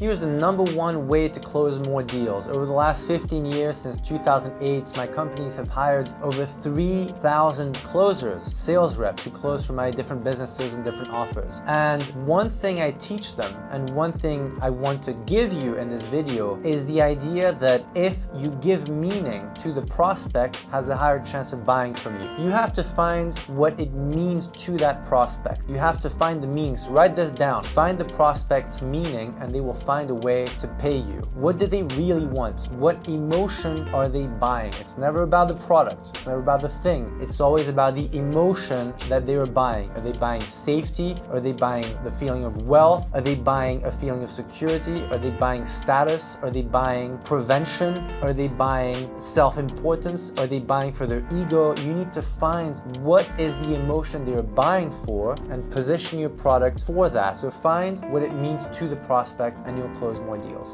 Here's the number one way to close more deals. Over the last 15 years, since 2008, my companies have hired over 3,000 closers, sales reps who close for my different businesses and different offers. And one thing I teach them, and one thing I want to give you in this video, is the idea that if you give meaning to the prospect, has a higher chance of buying from you. You have to find what it means to that prospect. You have to find the meanings. Write this down. Find the prospect's meaning, and they will find a way to pay you. What do they really want? What emotion are they buying? It's never about the product, it's never about the thing. It's always about the emotion that they are buying. Are they buying safety? Are they buying the feeling of wealth? Are they buying a feeling of security? Are they buying status? Are they buying prevention? Are they buying self importance? Are they buying for their ego? You need to find what is the emotion they're buying for and position your product for that. So find what it means to the prospect and you'll close more deals.